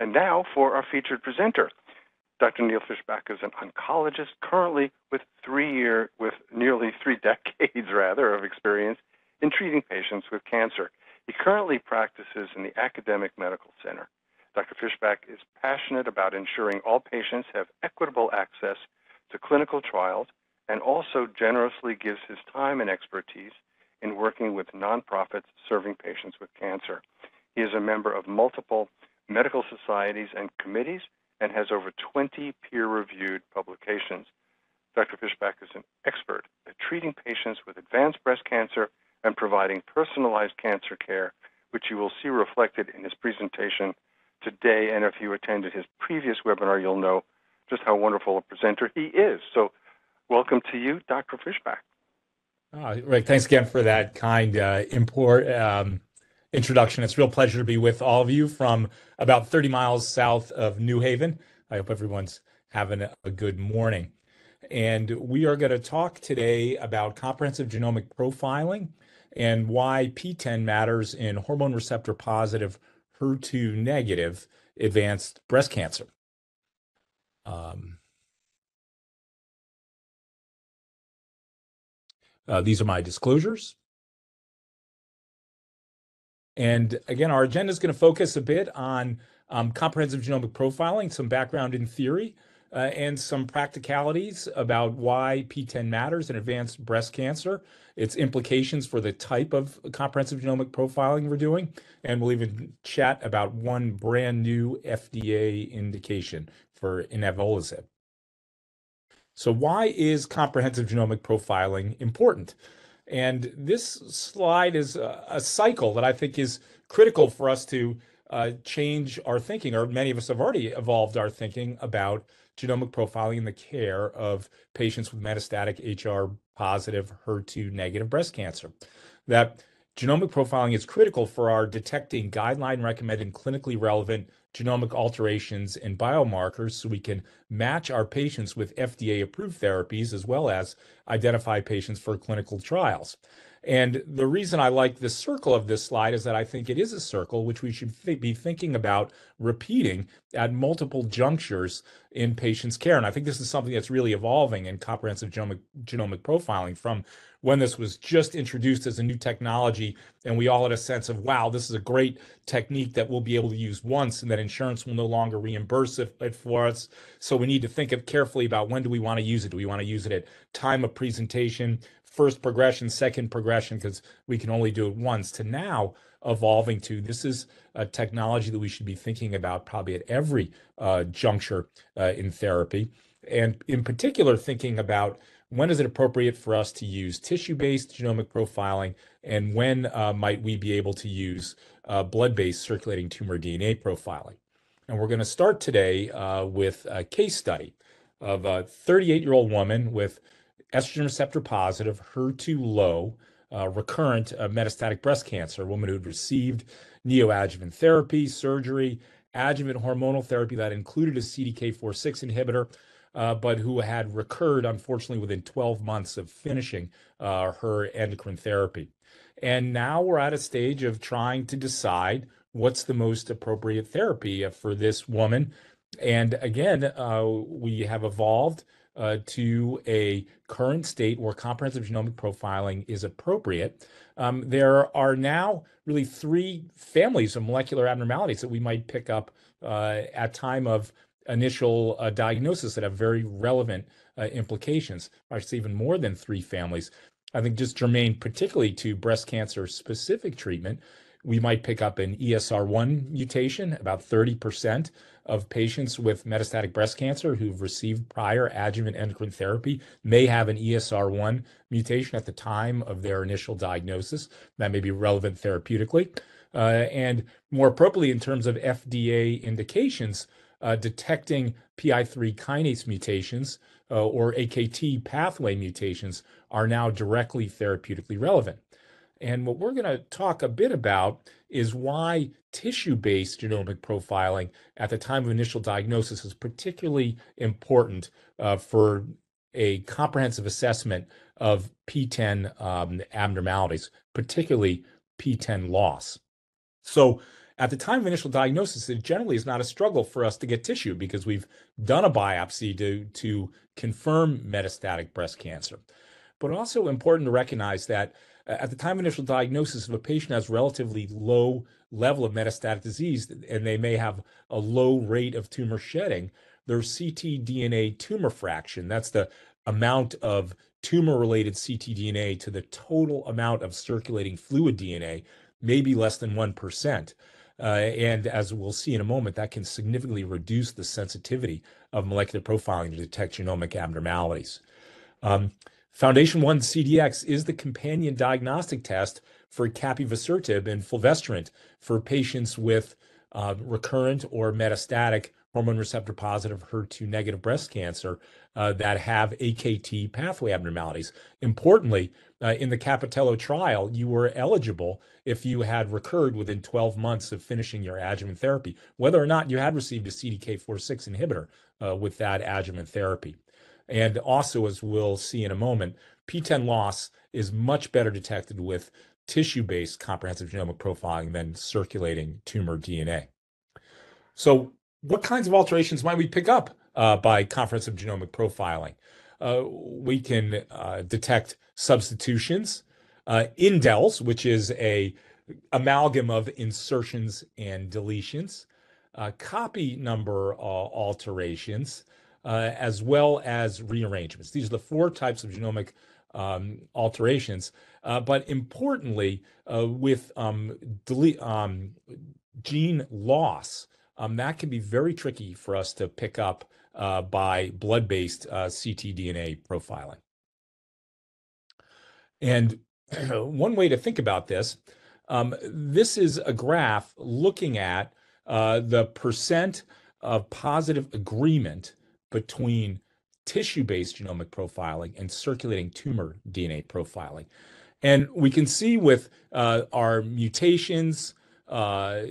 And now for our featured presenter. Dr. Neal Fischbach is an oncologist currently with three year with nearly three decades rather of experience in treating patients with cancer. He currently practices in the academic medical center. Dr. Fischbach is passionate about ensuring all patients have equitable access to clinical trials and also generously gives his time and expertise in working with nonprofits serving patients with cancer. He is a member of multiple medical societies and committees and has over 20 peer-reviewed publications. Dr. Fischbach is an expert at treating patients with advanced breast cancer and providing personalized cancer care, which you will see reflected in his presentation today. And if you attended his previous webinar, you'll know just how wonderful a presenter he is. So welcome to you, Dr. Fischbach. Oh, Rick, thanks again for that kind uh, import um, introduction. It's a real pleasure to be with all of you from about 30 miles south of New Haven. I hope everyone's having a good morning. And we are going to talk today about comprehensive genomic profiling and why PTEN matters in hormone receptor positive, HER2 negative advanced breast cancer. Um, uh, these are my disclosures. And again, our agenda is going to focus a bit on um, comprehensive genomic profiling, some background in theory, uh, and some practicalities about why PTEN matters in advanced breast cancer, its implications for the type of comprehensive genomic profiling we're doing, and we'll even chat about one brand new FDA indication for inavolisib. So why is comprehensive genomic profiling important? And this slide is a, a cycle that I think is critical for us to uh, change our thinking, or many of us have already evolved our thinking about genomic profiling in the care of patients with metastatic HR positive, HER2 negative breast cancer. That genomic profiling is critical for our detecting guideline recommended clinically relevant genomic alterations and biomarkers so we can match our patients with FDA approved therapies as well as identify patients for clinical trials. And the reason I like the circle of this slide is that I think it is a circle which we should th- be thinking about repeating at multiple junctures in patients' care. And I think this is something that's really evolving in comprehensive genomic, genomic profiling from when this was just introduced as a new technology and we all had a sense of wow this is a great technique that we'll be able to use once and that insurance will no longer reimburse it for us. So we need to think of carefully about when do we want to use it? Do we want to use it at time of presentation first progression second progression because we can only do it once to now evolving to this is a technology that we should be thinking about probably at every uh, juncture uh, in therapy and in particular thinking about when is it appropriate for us to use tissue-based genomic profiling, and when uh, might we be able to use uh, blood-based circulating tumor DNA profiling? And we're going to start today uh, with a case study of a 38-year-old woman with estrogen receptor positive, HER2 low, uh, recurrent uh, metastatic breast cancer, a woman who'd received neoadjuvant therapy, surgery, adjuvant hormonal therapy that included a CDK4/6 inhibitor, uh, but who had recurred, unfortunately, within 12 months of finishing uh, her endocrine therapy. And now we're at a stage of trying to decide what's the most appropriate therapy for this woman. And again, uh, we have evolved uh, to a current state where comprehensive genomic profiling is appropriate. Um, there are now really three families of molecular abnormalities that we might pick up uh, at time of initial uh, diagnosis that have very relevant uh, implications. Say even more than three families. I think just germane, particularly to breast cancer specific treatment, we might pick up an ESR1 mutation. About 30% of patients with metastatic breast cancer who've received prior adjuvant endocrine therapy may have an ESR1 mutation at the time of their initial diagnosis. That may be relevant therapeutically. Uh, and more appropriately, in terms of FDA indications, uh, detecting PI3 kinase mutations uh, or AKT pathway mutations are now directly therapeutically relevant. And what we're going to talk a bit about is why tissue based genomic profiling at the time of initial diagnosis is particularly important uh, for a comprehensive assessment of PTEN um, abnormalities, particularly PTEN loss. So, At the time of initial diagnosis, it generally is not a struggle for us to get tissue because we've done a biopsy to, to confirm metastatic breast cancer. But also important to recognize that at the time of initial diagnosis, if a patient has relatively low level of metastatic disease and they may have a low rate of tumor shedding, their ctDNA tumor fraction, that's the amount of tumor related ctDNA to the total amount of circulating fluid DNA, may be less than 1%. Uh, and as we'll see in a moment, that can significantly reduce the sensitivity of molecular profiling to detect genomic abnormalities. Um, Foundation One CDX is the companion diagnostic test for capivasertib and fulvestrant for patients with uh, recurrent or metastatic hormone receptor positive HER2 negative breast cancer uh, that have AKT pathway abnormalities. Importantly, uh, in the Capitello trial, you were eligible if you had recurred within 12 months of finishing your adjuvant therapy, whether or not you had received a CDK4/6 inhibitor uh, with that adjuvant therapy. And also, as we'll see in a moment, PTEN loss is much better detected with tissue-based comprehensive genomic profiling than circulating tumor DNA. So what kinds of alterations might we pick up uh, by comprehensive genomic profiling? Uh, we can uh, detect substitutions, uh, indels, which is a amalgam of insertions and deletions, uh, copy number uh, as well as rearrangements. These are the four types of genomic um, alterations. but importantly, with um, um, gene loss, um, that can be very tricky for us to pick up uh, by blood-based uh, ctDNA profiling. And one way to think about this, um, this is a graph looking at uh, the percent of positive agreement between tissue-based genomic profiling and circulating tumor DNA profiling. And we can see with uh, our mutations, uh,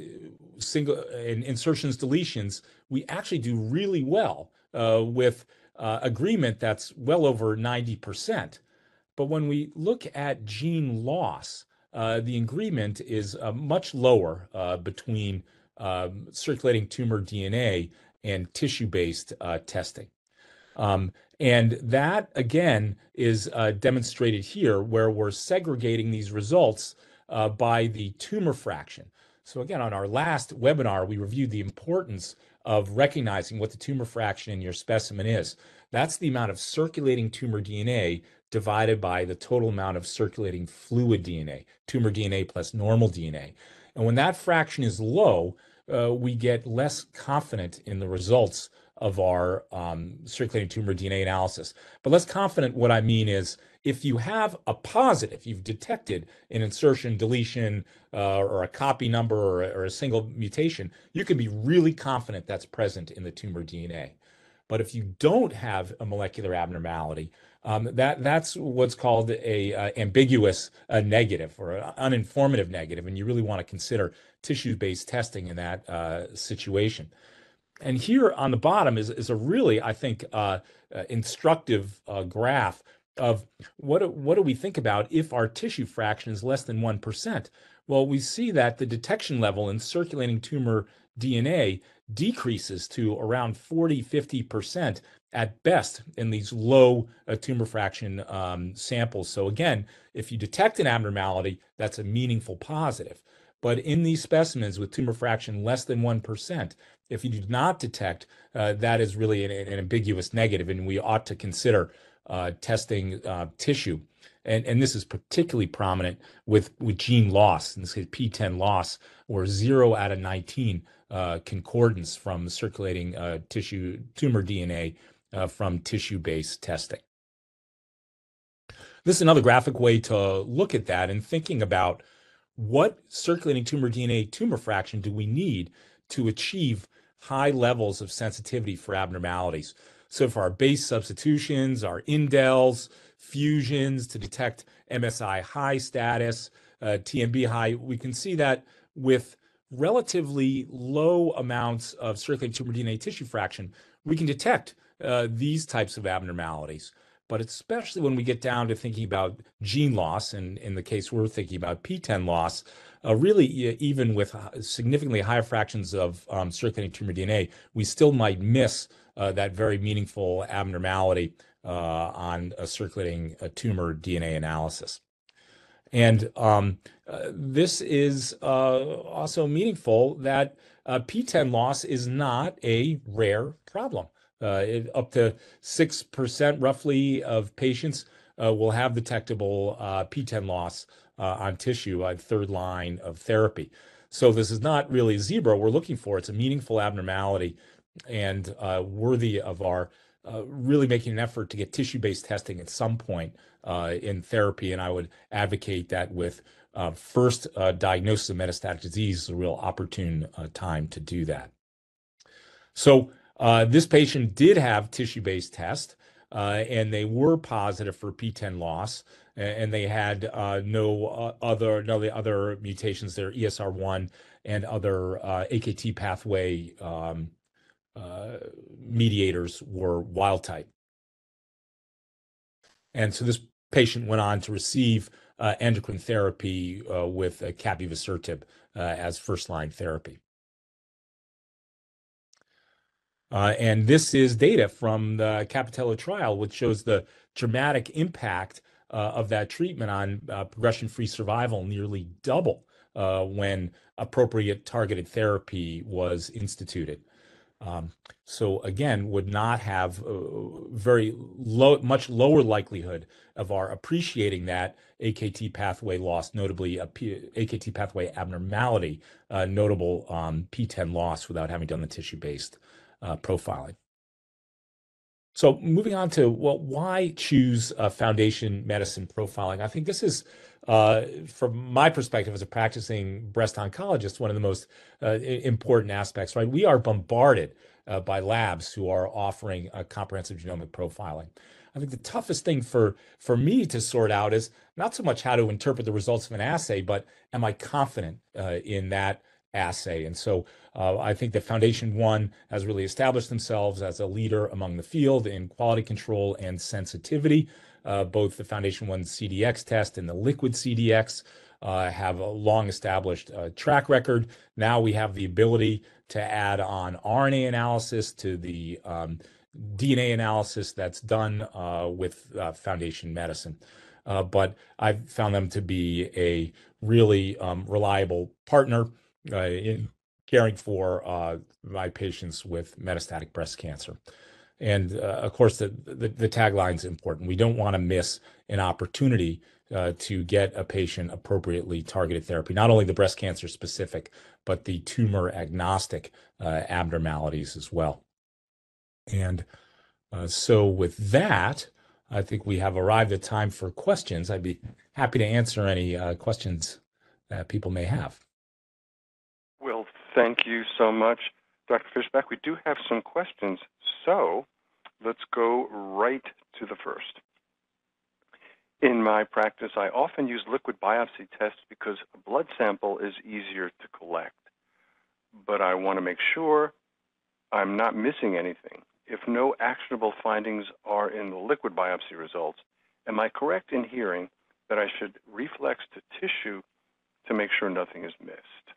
single in insertions deletions, we actually do really well uh, with uh, agreement that's well over 90%. But when we look at gene loss, uh, the agreement is uh, much lower between um, circulating tumor DNA and tissue-based uh, testing. Um, and that, again, is demonstrated here where we're segregating these results by the tumor fraction. So again, on our last webinar, we reviewed the importance of recognizing what the tumor fraction in your specimen is. That's the amount of circulating tumor DNA divided by the total amount of circulating fluid DNA, tumor DNA plus normal DNA. And when that fraction is low, uh, we get less confident in the results of our um, circulating tumor DNA analysis. But less confident, what I mean is if you have a positive, you've detected an insertion, deletion, uh, or a copy number or, or a single mutation, you can be really confident that's present in the tumor DNA. But if you don't have a molecular abnormality, um, that that's what's called a uh, ambiguous uh, negative or an uninformative negative, and you really want to consider tissue-based testing in that uh, situation. And here on the bottom is is a really, I think, uh, uh, instructive uh, graph of what what do we think about if our tissue fraction is less than 1%? Well, we see that the detection level in circulating tumor DNA decreases to around 40, 50% at best in these low uh, tumor fraction um, samples. So again, if you detect an abnormality, that's a meaningful positive. But in these specimens with tumor fraction less than 1%, if you do not detect, uh, that is really an, an ambiguous negative, and we ought to consider uh, testing uh, tissue. And, and this is particularly prominent with, with gene loss, in this case PTEN loss, or zero out of 19 uh, concordance from circulating uh, tissue tumor DNA uh, from tissue-based testing. This is another graphic way to look at that and thinking about what circulating tumor DNA tumor fraction do we need to achieve high levels of sensitivity for abnormalities. So for our base substitutions, our indels, fusions to detect MSI high status, uh, TMB high, we can see that with relatively low amounts of circulating tumor DNA tissue fraction, we can detect uh, these types of abnormalities. but especially when we get down to thinking about gene loss, and in the case we're thinking about PTEN loss, uh, really even with significantly higher fractions of um, circulating tumor DNA, we still might miss uh, that very meaningful abnormality uh, on a circulating uh, tumor DNA analysis. And um, uh, this is uh, also meaningful that uh, PTEN loss is not a rare problem. Uh, up to 6% roughly of patients uh, will have detectable uh, PTEN loss uh, on tissue at third line of therapy. So this is not really zebra we're looking for. It's a meaningful abnormality and uh, worthy of our uh, really making an effort to get tissue-based testing at some point in therapy, and I would advocate that with first diagnosis of metastatic disease is a real opportune time to do that. Uh, this patient did have tissue-based test, and they were positive for PTEN loss, and they had no other no the other mutations there, ESR1 and other AKT pathway um, uh, mediators were wild type. And so this patient went on to receive uh, endocrine therapy uh, with uh, capivasertib uh, as first line therapy. Uh, and this is data from the Capitello trial, which shows the dramatic impact uh, of that treatment on progression free survival, nearly double when appropriate targeted therapy was instituted. Um, so again, would not have uh, very low, much lower likelihood of our appreciating that AKT pathway loss, notably a P- AKT pathway abnormality, uh, notable um, PTEN loss without having done the tissue-based uh, profiling. So moving on to well, why choose foundation medicine profiling? I think this is, uh, from my perspective as a practicing breast oncologist, one of the most uh, important aspects. Right, we are bombarded uh, by labs who are offering comprehensive genomic profiling. I think the toughest thing for for me to sort out is not so much how to interpret the results of an assay, but am I confident uh, in that assay. And so uh, I think that Foundation One has really established themselves as a leader among the field in quality control and sensitivity. Uh, both the Foundation One CDX test and the liquid CDX uh, have a long established uh, track record. Now we have the ability to add on RNA analysis to the um, DNA analysis that's done uh, with uh, Foundation Medicine. but I've found them to be a really um, reliable partner uh, in caring for uh, my patients with metastatic breast cancer. And uh, of course, the, the, the tagline is important. We don't want to miss an opportunity uh, to get a patient appropriately targeted therapy, not only the breast cancer specific, but the tumor agnostic uh, abnormalities as well. And uh, so, with that, I think we have arrived at time for questions. I'd be happy to answer any questions that people may have. Thank you so much, Dr. Fischbach. We do have some questions, so let's go right to the first. In my practice, I often use liquid biopsy tests because a blood sample is easier to collect. But I want to make sure I'm not missing anything. If no actionable findings are in the liquid biopsy results, am I correct in hearing that I should reflex to tissue to make sure nothing is missed?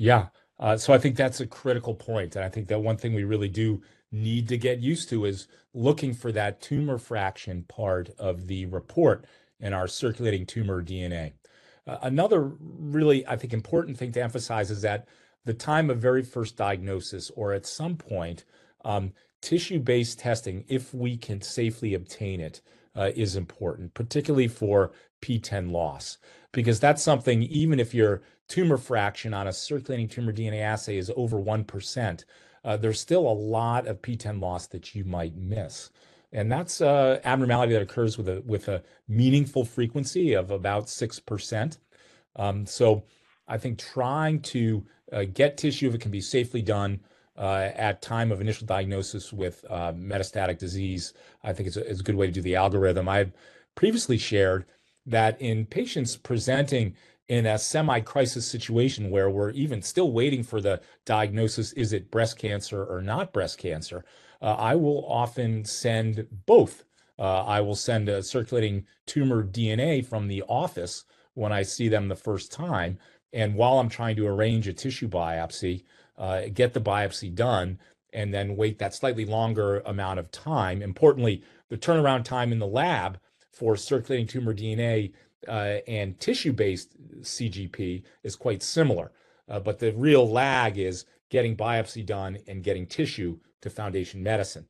Yeah. Uh, so I think that's a critical point. And I think that one thing we really do need to get used to is looking for that tumor fraction part of the report in our circulating tumor DNA. Uh, another really, I think, important thing to emphasize is that the time of very first diagnosis or at some point, um, tissue based testing, if we can safely obtain it, uh, is important, particularly for PTEN loss, because that's something, even if your tumor fraction on a circulating tumor DNA assay is over 1%, uh, there's still a lot of PTEN loss that you might miss. And that's an abnormality that occurs with a, with a meaningful frequency of about 6%. Um, so I think trying to uh, get tissue, if it can be safely done, uh, at time of initial diagnosis with uh, metastatic disease, I think it's a, it's a good way to do the algorithm. I've previously shared that in patients presenting in a semi-crisis situation where we're even still waiting for the diagnosis, is it breast cancer or not breast cancer? Uh, I will often send both uh, I will send a circulating tumor DNA from the office when I see them the first time. And while I'm trying to arrange a tissue biopsy, uh, get the biopsy done, and then wait that slightly longer amount of time. Importantly, the turnaround time in the lab for circulating tumor DNA uh, and tissue-based CGP is quite similar. Uh, but the real lag is getting biopsy done and getting tissue to Foundation Medicine.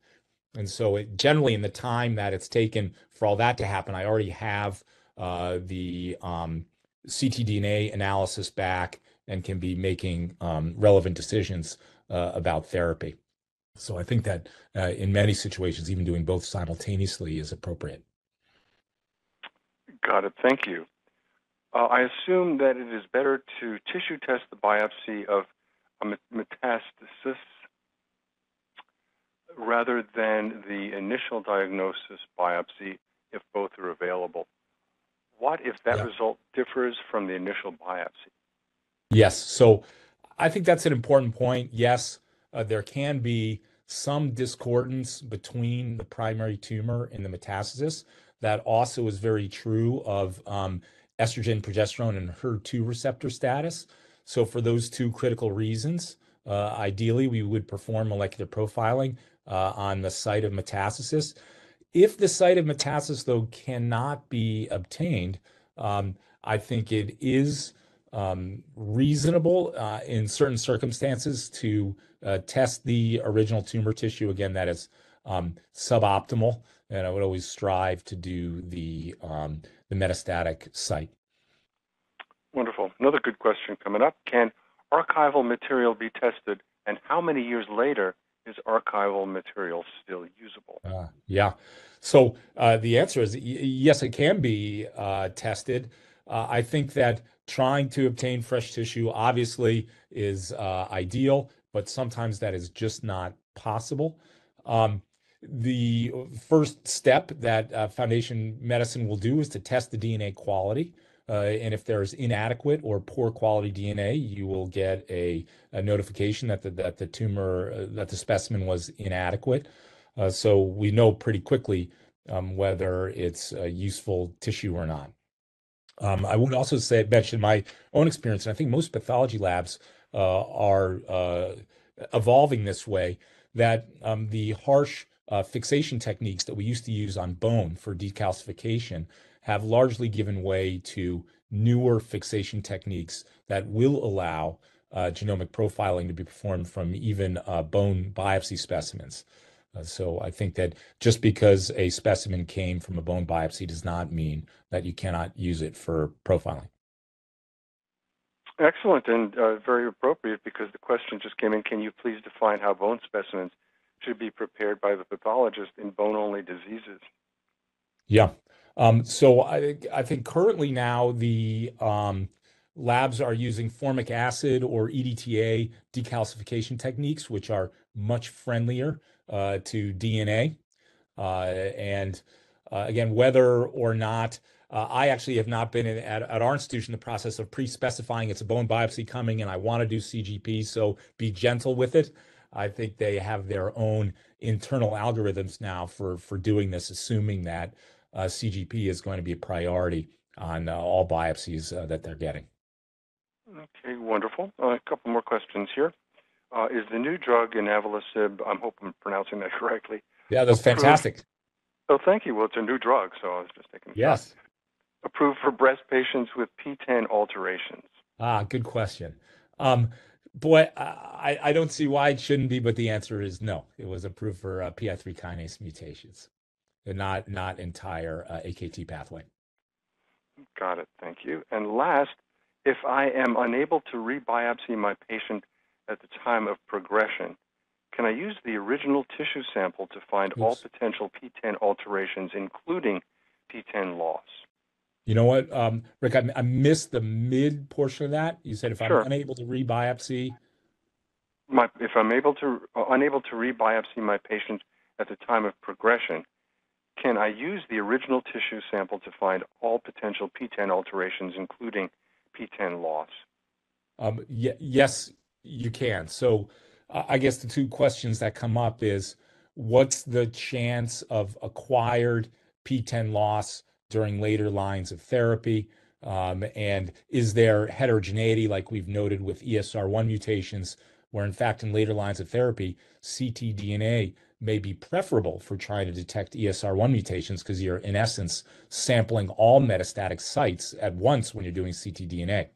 And so it, generally in the time that it's taken for all that to happen, I already have uh, the um, ctDNA analysis back and can be making um, relevant decisions uh, about therapy. So I think that uh, in many situations, even doing both simultaneously is appropriate. Got it. Thank you. Uh, I assume that it is better to tissue test the biopsy of a metastasis rather than the initial diagnosis biopsy if both are available. What if that yeah. result differs from the initial biopsy? Yes. So I think that's an important point. Yes, uh, there can be some discordance between the primary tumor and the metastasis. That also is very true of um, estrogen, progesterone, and HER2 receptor status. So, for those two critical reasons, uh, ideally we would perform molecular profiling uh, on the site of metastasis. If the site of metastasis, though, cannot be obtained, um, I think it is um, reasonable uh, in certain circumstances to uh, test the original tumor tissue. Again, that is um, suboptimal, and I would always strive to do the um, the metastatic site. Wonderful. Another good question coming up: Can archival material be tested, and how many years later is archival material still usable? Uh, yeah. So uh, the answer is yes, it can be uh, tested. Uh, I think that trying to obtain fresh tissue obviously is uh, ideal, but sometimes that is just not possible. Um, the first step that uh, Foundation Medicine will do is to test the DNA quality. Uh, and if there's inadequate or poor quality DNA, you will get a, a notification that the, that the tumor, uh, that the specimen was inadequate. Uh, so we know pretty quickly um, whether it's useful tissue or not. Um, I would also say mention my own experience, and I think most pathology labs uh, are uh, evolving this way. That um, the harsh uh, fixation techniques that we used to use on bone for decalcification have largely given way to newer fixation techniques that will allow uh, genomic profiling to be performed from even uh, bone biopsy specimens. Uh, so I think that just because a specimen came from a bone biopsy does not mean that you cannot use it for profiling. Excellent and uh, very appropriate because the question just came in. Can you please define how bone specimens should be prepared by the pathologist in bone-only diseases? Yeah. Um, so I, I think currently now the um, labs are using formic acid or EDTA decalcification techniques, which are much friendlier uh, to DNA. Uh, and uh, again, whether or not I actually have not been in, at, at our institution the process of pre-specifying it's a bone biopsy coming and I want to do CGP, so be gentle with it. I think they have their own internal algorithms now for for doing this, assuming that uh, CGP is going to be a priority on uh, all biopsies uh, that they're getting. Okay, wonderful. a couple more questions here. Uh, is the new drug inavolisib, I'm hoping I'm pronouncing that correctly. Yeah, that's approved? fantastic. Oh, thank you. Well, it's a new drug, so I was just thinking. Yes. Approved for breast patients with PTEN alterations. Ah, good question. Um, boy, I, I don't see why it shouldn't be, but the answer is no. It was approved for uh, PI3 kinase mutations, and not not entire uh, AKT pathway. Got it. Thank you. And last, if I am unable to rebiopsy my patient at the time of progression, can I use the original tissue sample to find all potential PTEN alterations, including PTEN loss? You know what, um, Rick, I, I, missed the mid portion of that. You said if sure. I'm unable to rebiopsy, my, if I'm able to uh, unable to rebiopsy my patient at the time of progression, can I use the original tissue sample to find all potential PTEN alterations, including PTEN loss? Um, y- yes, you can. So uh, I guess the two questions that come up is what's the chance of acquired PTEN loss during later lines of therapy? Um, and is there heterogeneity, like we've noted with ESR1 mutations, where in fact in later lines of therapy, ctDNA may be preferable for trying to detect ESR1 mutations because you're in essence sampling all metastatic sites at once when you're doing ctDNA.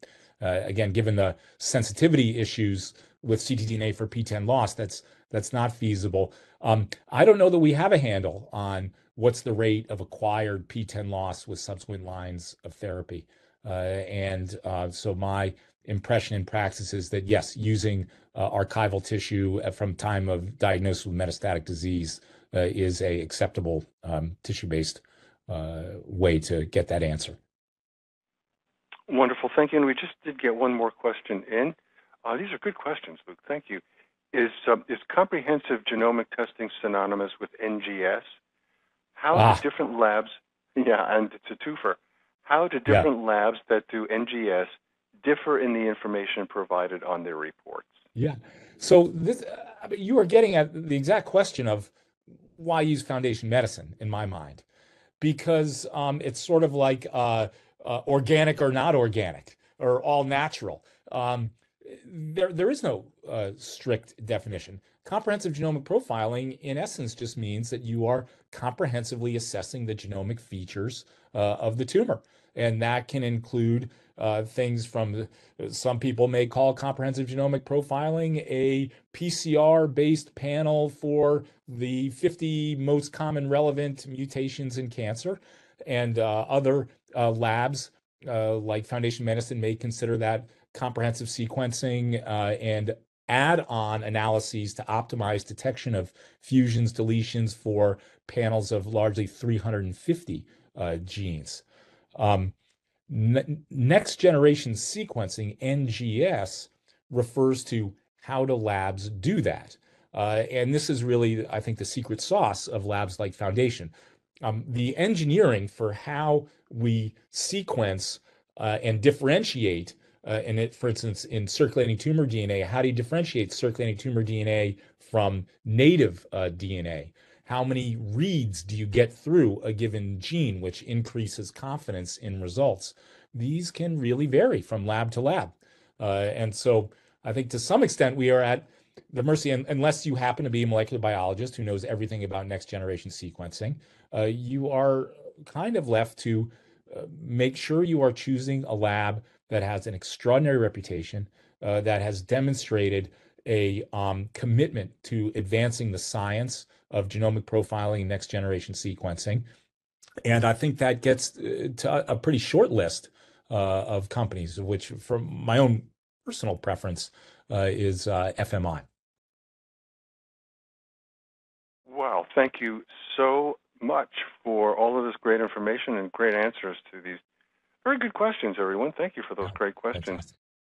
Uh, again, given the sensitivity issues with ctDNA for PTEN loss, that's that's not feasible. Um, I don't know that we have a handle on what's the rate of acquired PTEN loss with subsequent lines of therapy. Uh, and uh, so my impression in practice is that yes, using uh, archival tissue from time of diagnosis with metastatic disease uh, is a acceptable um, tissue-based uh, way to get that answer. Wonderful, thank you. And we just did get one more question in. Uh, these are good questions, Luke. Thank you. Is is comprehensive genomic testing synonymous with NGS? How ah. do different labs, yeah, and it's a twofer. How do different yeah. labs that do NGS differ in the information provided on their reports? Yeah. So this, mean, you are getting at the exact question of why use foundation medicine in my mind, because um, it's sort of like uh, uh, organic or not organic or all natural. Um, there, there is no uh, strict definition. Comprehensive genomic profiling, in essence, just means that you are comprehensively assessing the genomic features uh, of the tumor. And that can include uh, things from some people may call comprehensive genomic profiling a PCR based panel for the 50 most common relevant mutations in cancer. And uh, other uh, labs uh, like Foundation Medicine may consider that comprehensive sequencing uh, and add-on analyses to optimize detection of fusions, deletions for panels of largely 350 uh, genes. Um, ne next generation sequencing, NGS, refers to how do labs do that. Uh, and this is really, I think, the secret sauce of labs like Foundation. Um, the engineering for how we sequence uh, and differentiate uh, and it, for instance, in circulating tumor DNA, how do you differentiate circulating tumor DNA from native uh, DNA? How many reads do you get through a given gene, which increases confidence in results? These can really vary from lab to lab. Uh, and so I think to some extent we are at the mercy, and unless you happen to be a molecular biologist who knows everything about next generation sequencing, uh, you are kind of left to uh, make sure you are choosing a lab that has an extraordinary reputation, uh, that has demonstrated a um, commitment to advancing the science of genomic profiling and next generation sequencing. And I think that gets uh, to a pretty short list uh, of companies, which, from my own personal preference, uh, is uh, FMI. Wow, thank you so much for all of this great information and great answers to these very good questions, everyone. Thank you for those oh, great questions.